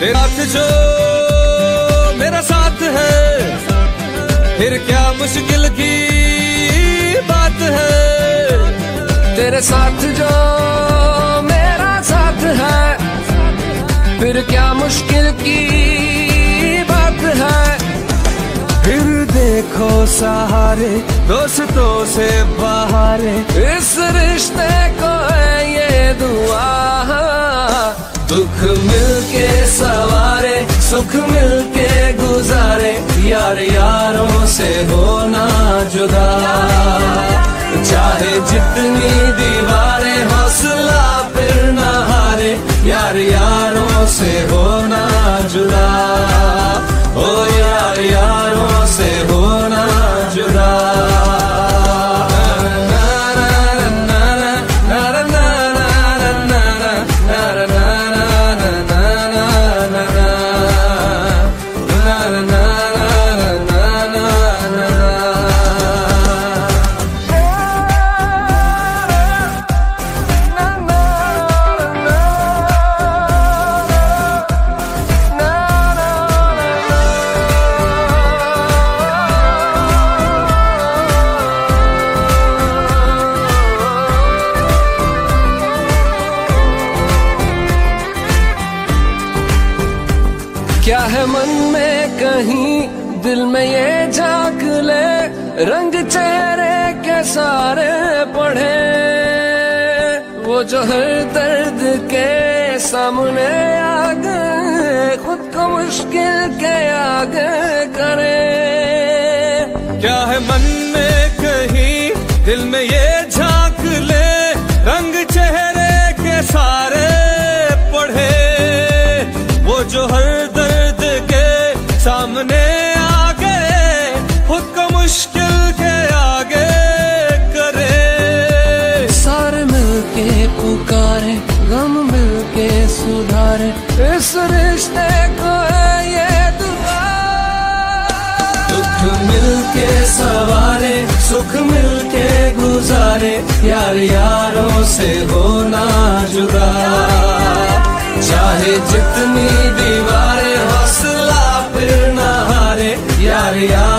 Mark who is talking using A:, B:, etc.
A: तेरा जो मेरा साथ है, फिर क्या मुश्किल की बात है?
B: तेरे साथ जो मेरा साथ है, फिर क्या मुश्किल की बात है?
A: फिर देखो सहारे, दोस्तों से बाहर।
B: दुख मिलके सवारे सुख मिलके गुजारे यार यारों से होना क्या है मन में कहीं दिल में ये झाँक ले? रंग चेहरे के सारे पढ़े। वो जो हर दर्द के सामने आ गए खुद को मुश्किल के आगे करे।
A: क्या है मन में कहीं दिल में ये खुद को मुश्किल के आगे करे।
B: सारे मिलके पुकारे गम मिलके सुधारे। इस रिश्ते को है ये दुआ। दुख मिलके सवारे सुख मिलके गुजारे। यार यारों से होना जुदा। चाहे जितनी दीवारें हौसला फिर न हारे। यार यारों